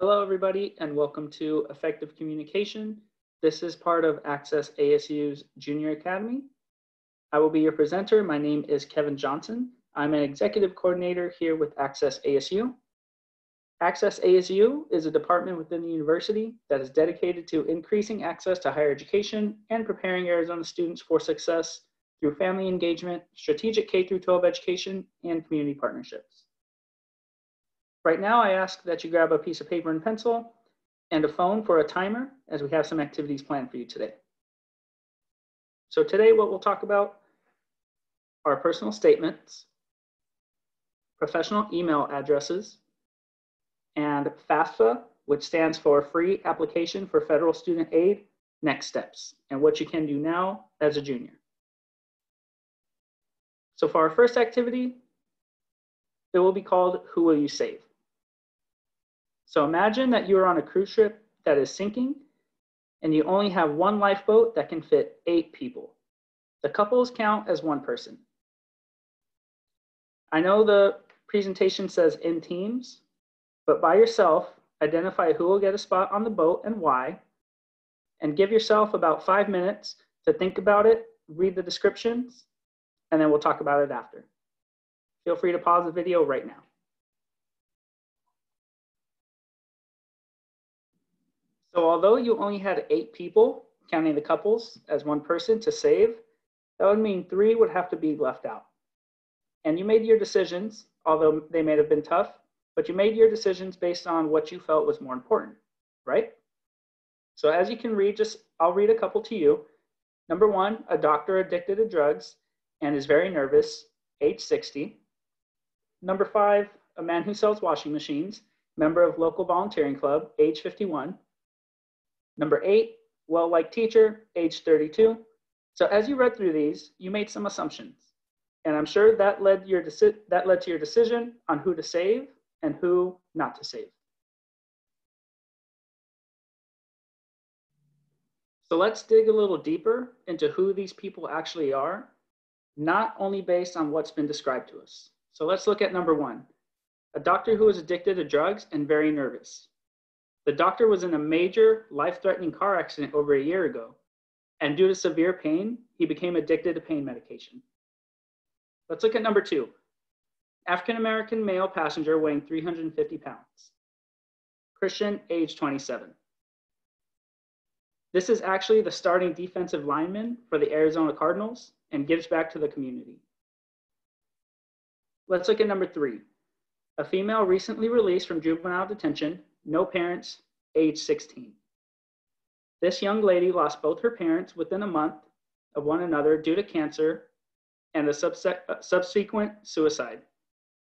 Hello, everybody, and welcome to Effective Communication. This is part of Access ASU's Junior Academy. I will be your presenter. My name is Kevin Johnson. I'm an executive coordinator here with Access ASU. Access ASU is a department within the university that is dedicated to increasing access to higher education and preparing Arizona students for success through family engagement, strategic K 12 education, and community partnerships. Right now, I ask that you grab a piece of paper and pencil and a phone for a timer as we have some activities planned for you today. So today, what we'll talk about are personal statements, professional email addresses, and FAFSA, which stands for Free Application for Federal Student Aid, Next Steps, and what you can do now as a junior. So for our first activity, it will be called Who Will You Save? So imagine that you are on a cruise ship that is sinking and you only have one lifeboat that can fit eight people. The couples count as one person. I know the presentation says in teams, but by yourself, identify who will get a spot on the boat and why, and give yourself about five minutes to think about it, read the descriptions, and then we'll talk about it after. Feel free to pause the video right now. So although you only had eight people, counting the couples as one person to save, that would mean three would have to be left out. And you made your decisions, although they may have been tough, but you made your decisions based on what you felt was more important, right? So as you can read, just I'll read a couple to you. Number one, a doctor addicted to drugs and is very nervous, age 60. Number five, a man who sells washing machines, member of local volunteering club, age 51. Number eight, well-liked teacher, age 32. So as you read through these, you made some assumptions. And I'm sure that led, your deci- that led to your decision on who to save and who not to save. So let's dig a little deeper into who these people actually are, not only based on what's been described to us. So let's look at number one, a doctor who is addicted to drugs and very nervous. The doctor was in a major life threatening car accident over a year ago, and due to severe pain, he became addicted to pain medication. Let's look at number two African American male passenger weighing 350 pounds, Christian, age 27. This is actually the starting defensive lineman for the Arizona Cardinals and gives back to the community. Let's look at number three. A female recently released from juvenile detention no parents, age 16. This young lady lost both her parents within a month of one another due to cancer and a uh, subsequent suicide.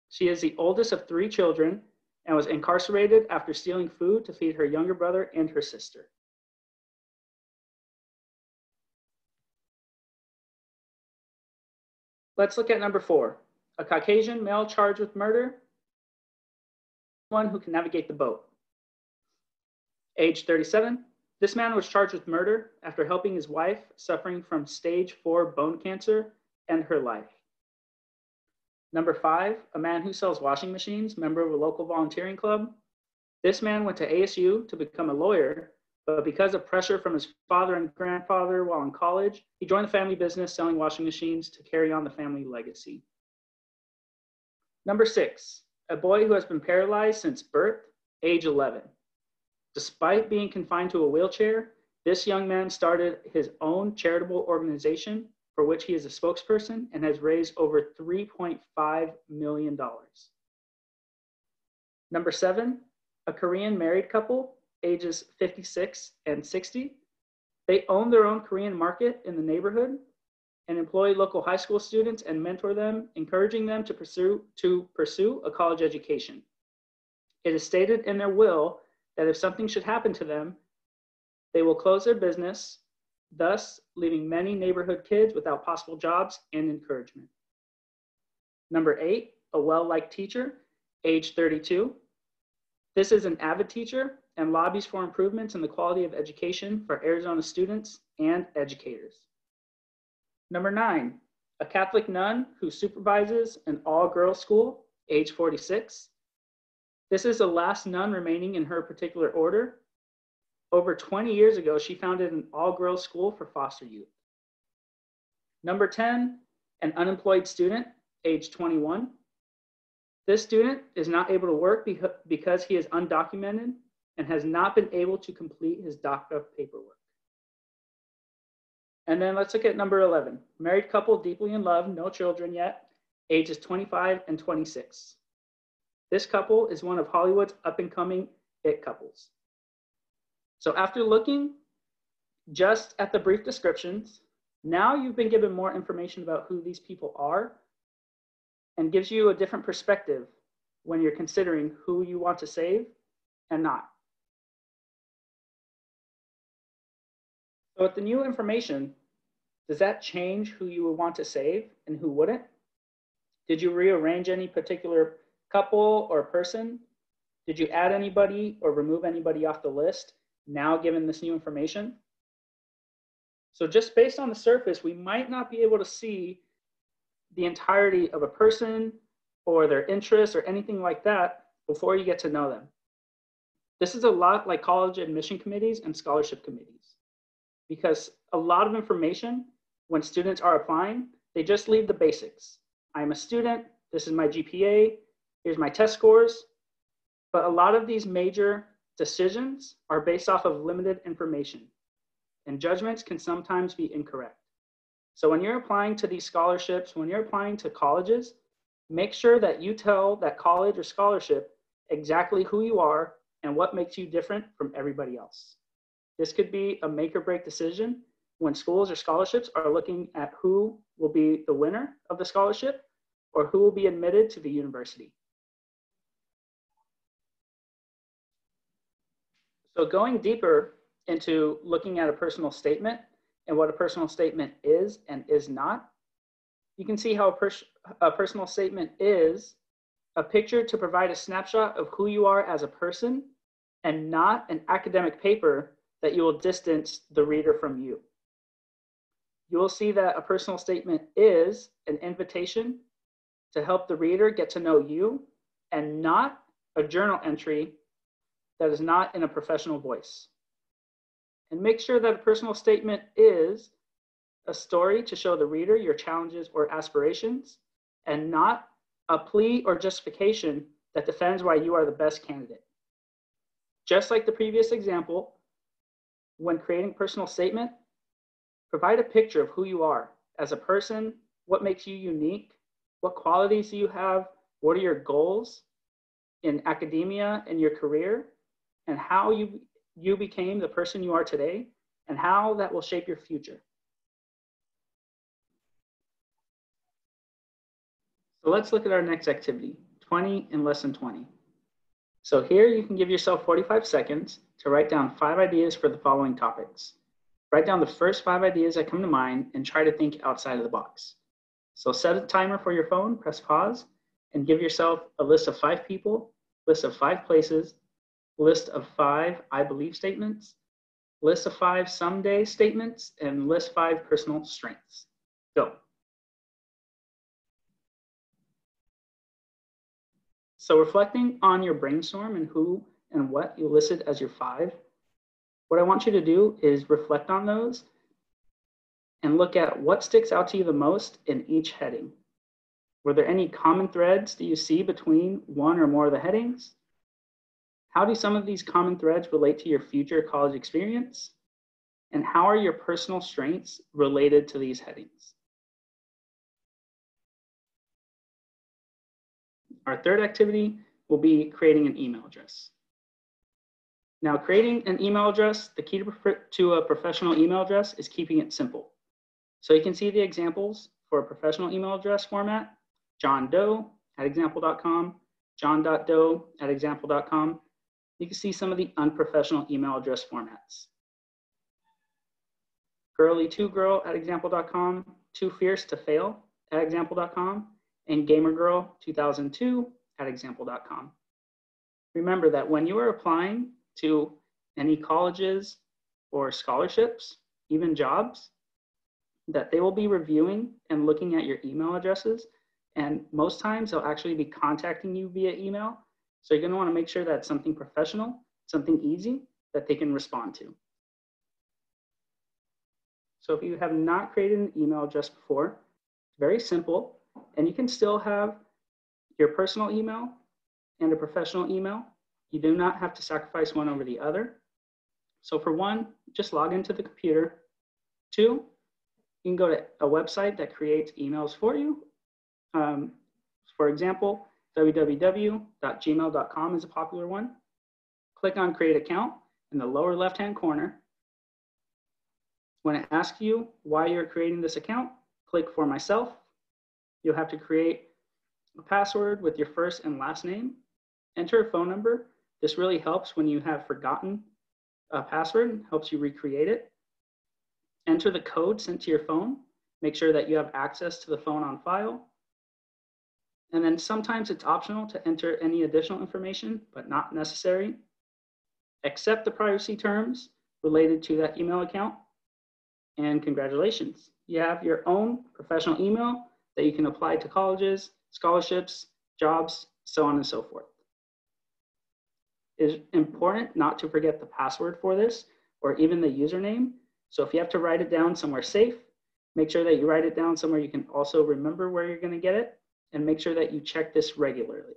She is the oldest of three children and was incarcerated after stealing food to feed her younger brother and her sister. Let's look at number four. A Caucasian male charged with murder, one who can navigate the boat. Age 37, this man was charged with murder after helping his wife suffering from stage four bone cancer end her life. Number five, a man who sells washing machines, member of a local volunteering club. This man went to ASU to become a lawyer, but because of pressure from his father and grandfather while in college, he joined the family business selling washing machines to carry on the family legacy. Number six, a boy who has been paralyzed since birth, age 11. Despite being confined to a wheelchair, this young man started his own charitable organization for which he is a spokesperson and has raised over $3.5 million. Number seven, a Korean married couple, ages 56 and 60. They own their own Korean market in the neighborhood and employ local high school students and mentor them, encouraging them to pursue, to pursue a college education. It is stated in their will that if something should happen to them, they will close their business, thus leaving many neighborhood kids without possible jobs and encouragement. Number eight, a well-liked teacher, age 32. This is an avid teacher and lobbies for improvements in the quality of education for Arizona students and educators. Number nine, a Catholic nun who supervises an all-girls school, age 46. This is the last nun remaining in her particular order. Over 20 years ago, she founded an all girls school for foster youth. Number 10, an unemployed student, age 21. This student is not able to work because he is undocumented and has not been able to complete his DACA paperwork. And then let's look at number 11. Married couple deeply in love, no children yet, ages 25 and 26. This couple is one of Hollywood's up and coming it couples. So after looking just at the brief descriptions, now you've been given more information about who these people are and gives you a different perspective when you're considering who you want to save and not. So with the new information, does that change who you would want to save and who wouldn't? Did you rearrange any particular couple or person? Did you add anybody or remove anybody off the list now given this new information? So just based on the surface, we might not be able to see the entirety of a person or their interests or anything like that before you get to know them. This is a lot like college admission committees and scholarship committees because a lot of information when students are applying, they just leave the basics. I'm a student, this is my GPA, here's my test scores. But a lot of these major decisions are based off of limited information and judgments can sometimes be incorrect. So when you're applying to these scholarships, when you're applying to colleges, make sure that you tell that college or scholarship exactly who you are and what makes you different from everybody else. This could be a make or break decision when schools or scholarships are looking at who will be the winner of the scholarship or who will be admitted to the university. So going deeper into looking at a personal statement and what a personal statement is and is not, you can see how a, pers a personal statement is a picture to provide a snapshot of who you are as a person and not an academic paper that you will distance the reader from you. You will see that a personal statement is an invitation to help the reader get to know you and not a journal entry that is not in a professional voice and make sure that a personal statement is a story to show the reader your challenges or aspirations and not a plea or justification that defends why you are the best candidate. Just like the previous example, when creating personal statement, provide a picture of who you are as a person, what makes you unique, what qualities do you have, what are your goals in academia and your career, and how you you became the person you are today and how that will shape your future. So let's look at our next activity, 20 in lesson 20. So here you can give yourself 45 seconds to write down five ideas for the following topics. Write down the first five ideas that come to mind and try to think outside of the box. So set a timer for your phone, press pause, and give yourself a list of five people, list of five places, list of five I believe statements, list of five someday statements, and list five personal strengths. Go. So reflecting on your brainstorm and who and what you listed as your five, what I want you to do is reflect on those and look at what sticks out to you the most in each heading. Were there any common threads that you see between one or more of the headings? How do some of these common threads relate to your future college experience? And how are your personal strengths related to these headings? Our third activity will be creating an email address. Now, creating an email address, the key to a professional email address is keeping it simple. So you can see the examples for a professional email address format, John Doe at example.com, john.doe at example.com, you can see some of the unprofessional email address formats. Girly2girl at example.com, too fierce to fail at example.com, and gamergirl2002 at example.com. Remember that when you are applying to any colleges or scholarships, even jobs, that they will be reviewing and looking at your email addresses. And most times they'll actually be contacting you via email So you're gonna wanna make sure that's something professional, something easy that they can respond to. So if you have not created an email just before, it's very simple, and you can still have your personal email and a professional email. You do not have to sacrifice one over the other. So for one, just log into the computer. Two, you can go to a website that creates emails for you. Um, for example, www.gmail.com is a popular one. Click on create account in the lower left-hand corner. When it asks you why you're creating this account, click for myself. You'll have to create a password with your first and last name. Enter a phone number. This really helps when you have forgotten a password, helps you recreate it. Enter the code sent to your phone. Make sure that you have access to the phone on file. And then sometimes it's optional to enter any additional information, but not necessary. Accept the privacy terms related to that email account. And congratulations, you have your own professional email that you can apply to colleges, scholarships, jobs, so on and so forth. It is important not to forget the password for this or even the username. So if you have to write it down somewhere safe, make sure that you write it down somewhere you can also remember where you're gonna get it and make sure that you check this regularly.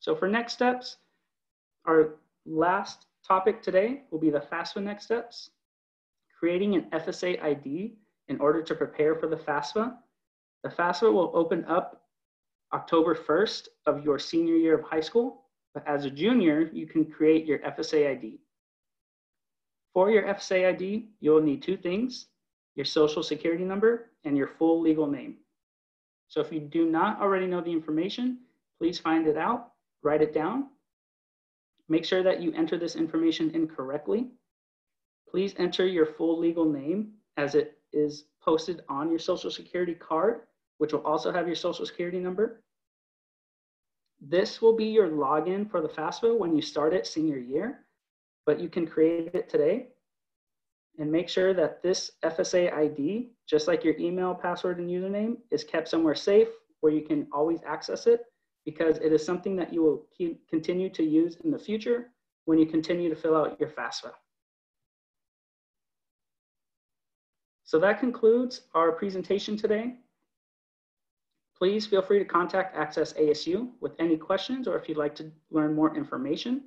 So for next steps, our last topic today will be the FAFSA next steps. Creating an FSA ID in order to prepare for the FAFSA. The FAFSA will open up October 1st of your senior year of high school, but as a junior, you can create your FSA ID. For your FSA ID, you'll need two things, your social security number and your full legal name. So if you do not already know the information, please find it out, write it down. Make sure that you enter this information incorrectly. Please enter your full legal name as it is posted on your social security card, which will also have your social security number. This will be your login for the FAFSA when you start it senior year, but you can create it today and make sure that this FSA ID, just like your email, password, and username, is kept somewhere safe where you can always access it because it is something that you will continue to use in the future when you continue to fill out your FAFSA. So that concludes our presentation today. Please feel free to contact Access ASU with any questions or if you'd like to learn more information.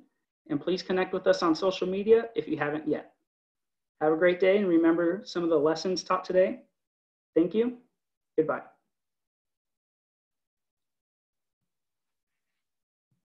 And please connect with us on social media if you haven't yet. Have a great day and remember some of the lessons taught today. Thank you. Goodbye.